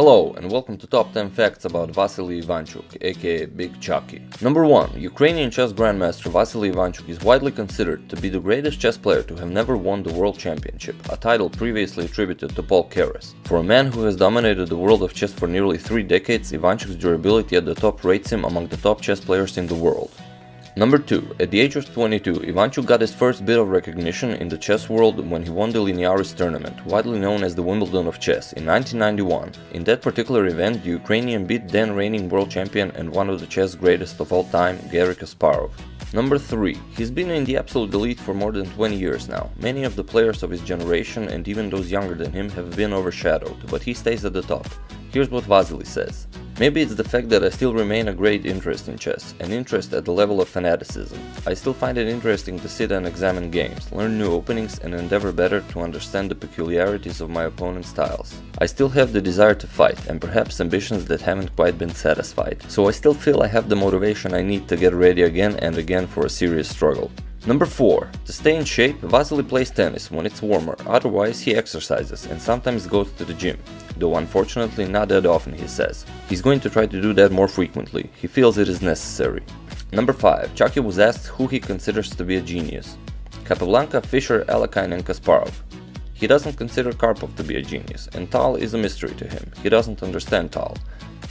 Hello and welcome to top 10 facts about Vasily Ivanchuk, aka Big Chucky. Number 1. Ukrainian chess grandmaster Vasily Ivanchuk is widely considered to be the greatest chess player to have never won the World Championship, a title previously attributed to Paul Keres. For a man who has dominated the world of chess for nearly 3 decades, Ivanchuk's durability at the top rates him among the top chess players in the world. Number 2. At the age of 22, Ivanchuk got his first bit of recognition in the chess world when he won the Linares tournament, widely known as the Wimbledon of Chess, in 1991. In that particular event, the Ukrainian beat then reigning world champion and one of the chess greatest of all time, Garry Kasparov. Number 3. He's been in the absolute elite for more than 20 years now. Many of the players of his generation and even those younger than him have been overshadowed, but he stays at the top. Here's what Vasily says. Maybe it's the fact that I still remain a great interest in chess, an interest at the level of fanaticism. I still find it interesting to sit and examine games, learn new openings and endeavor better to understand the peculiarities of my opponent's styles. I still have the desire to fight and perhaps ambitions that haven't quite been satisfied, so I still feel I have the motivation I need to get ready again and again for a serious struggle. Number 4. To stay in shape, Vasily plays tennis when it's warmer, otherwise he exercises and sometimes goes to the gym, though unfortunately not that often he says. He's going to try to do that more frequently, he feels it is necessary. Number 5. Chucky was asked who he considers to be a genius. Capablanca, Fischer, Alekhine and Kasparov. He doesn't consider Karpov to be a genius, and Tal is a mystery to him, he doesn't understand Tal.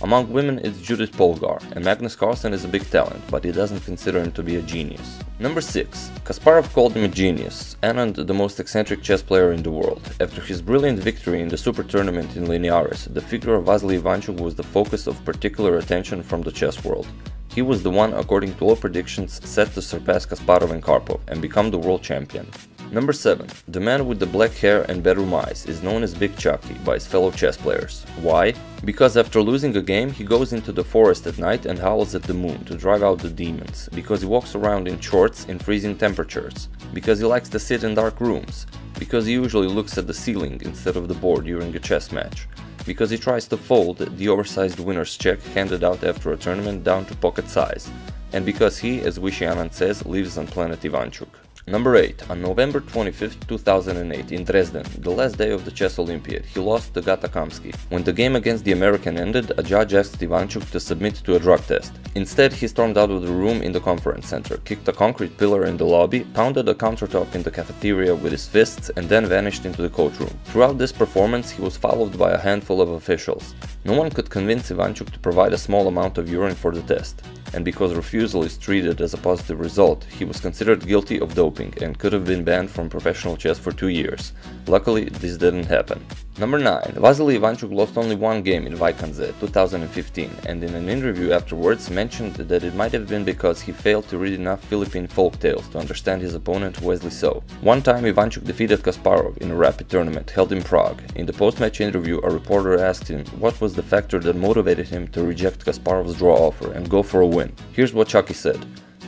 Among women it's Judith Polgar, and Magnus Carlsen is a big talent, but he doesn't consider him to be a genius. Number 6. Kasparov called him a genius, and the most eccentric chess player in the world. After his brilliant victory in the Super Tournament in Linares, the figure of Vasily Ivanchuk was the focus of particular attention from the chess world. He was the one, according to all predictions, set to surpass Kasparov and Karpov and become the world champion. Number 7. The man with the black hair and bedroom eyes is known as Big Chucky by his fellow chess players. Why? Because after losing a game, he goes into the forest at night and howls at the moon to drive out the demons. Because he walks around in shorts in freezing temperatures. Because he likes to sit in dark rooms. Because he usually looks at the ceiling instead of the board during a chess match. Because he tries to fold the oversized winner's check handed out after a tournament down to pocket size. And because he, as Vishy Anand says, lives on planet Ivanchuk. Number 8. On November 25, 2008, in Dresden, the last day of the Chess Olympiad, he lost to Gata Kamsky. When the game against the American ended, a judge asked Ivanchuk to submit to a drug test. Instead, he stormed out of the room in the conference center, kicked a concrete pillar in the lobby, pounded a countertop in the cafeteria with his fists, and then vanished into the coach room. Throughout this performance, he was followed by a handful of officials. No one could convince Ivanchuk to provide a small amount of urine for the test and because refusal is treated as a positive result, he was considered guilty of doping and could have been banned from professional chess for two years. Luckily, this didn't happen. Number 9. Vasily Ivanchuk lost only one game in Wijk aan Zee 2015 and in an interview afterwards mentioned that it might have been because he failed to read enough Philippine folk tales to understand his opponent Wesley So. One time Ivanchuk defeated Kasparov in a rapid tournament held in Prague. In the post-match interview a reporter asked him what was the factor that motivated him to reject Kasparov's draw offer and go for a win. Here's what Chucky said.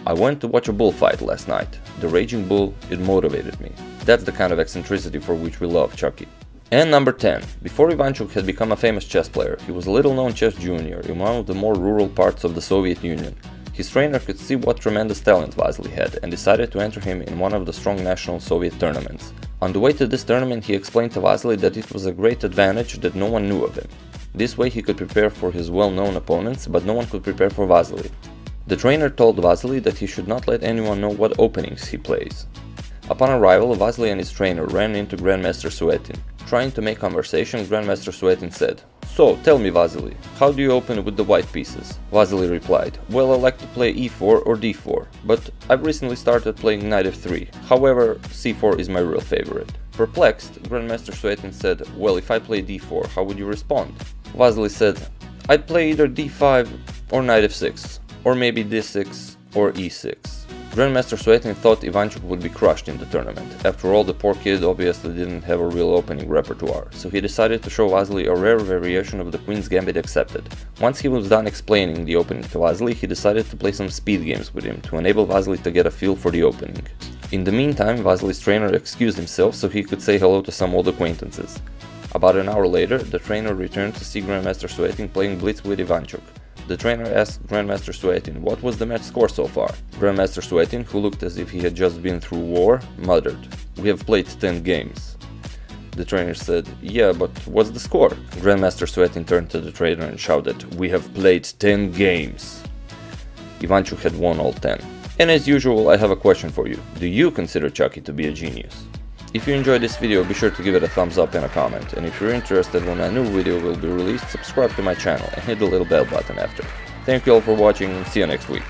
I went to watch a bullfight last night. The raging bull, it motivated me. That's the kind of eccentricity for which we love Chucky. And number 10. Before Ivanchuk had become a famous chess player, he was a little-known chess junior in one of the more rural parts of the Soviet Union. His trainer could see what tremendous talent Vasily had and decided to enter him in one of the strong national Soviet tournaments. On the way to this tournament he explained to Vasily that it was a great advantage that no one knew of him. This way he could prepare for his well-known opponents, but no one could prepare for Vasily. The trainer told Vasily that he should not let anyone know what openings he plays. Upon arrival, Vasily and his trainer ran into Grandmaster Suetin. Trying to make conversation, Grandmaster Suetin said, So, tell me Vasily, how do you open with the white pieces? Vasily replied, Well, I like to play e4 or d4, but I've recently started playing knight f3, however, c4 is my real favorite. Perplexed, Grandmaster Suetin said, Well, if I play d4, how would you respond? Vasily said, I'd play either d5 or knight f6, or maybe d6 or e6. Grandmaster Suetin thought Ivanchuk would be crushed in the tournament. After all, the poor kid obviously didn't have a real opening repertoire, so he decided to show Vasily a rare variation of the Queen's Gambit accepted. Once he was done explaining the opening to Vasily, he decided to play some speed games with him to enable Vasily to get a feel for the opening. In the meantime, Vasily's trainer excused himself so he could say hello to some old acquaintances. About an hour later, the trainer returned to see Grandmaster Suetin playing Blitz with Ivanchuk. The trainer asked Grandmaster Suetin what was the match score so far. Grandmaster Suetin, who looked as if he had just been through war, muttered, We have played 10 games. The trainer said, Yeah, but what's the score? Grandmaster Suetin turned to the trainer and shouted, We have played 10 games. Ivanchuk had won all 10. And as usual, I have a question for you. Do you consider Chucky to be a genius? If you enjoyed this video, be sure to give it a thumbs up and a comment, and if you're interested when a new video will be released, subscribe to my channel and hit the little bell button after. Thank you all for watching and see you next week.